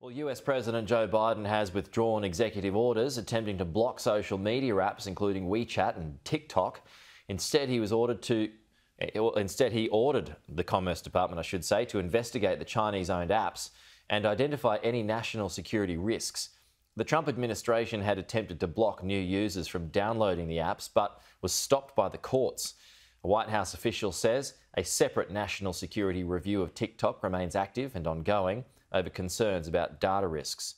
Well, US President Joe Biden has withdrawn executive orders attempting to block social media apps, including WeChat and TikTok. Instead, he was ordered to. Eh, instead, he ordered the Commerce Department, I should say, to investigate the Chinese owned apps and identify any national security risks. The Trump administration had attempted to block new users from downloading the apps, but was stopped by the courts. A White House official says a separate national security review of TikTok remains active and ongoing over concerns about data risks.